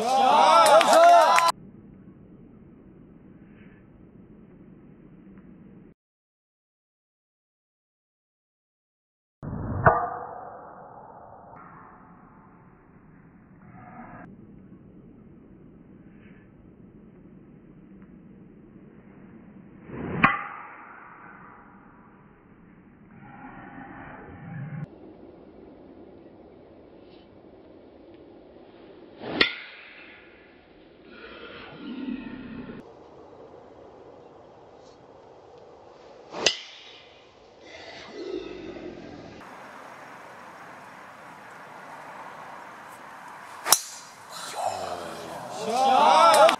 Tchau! Shot!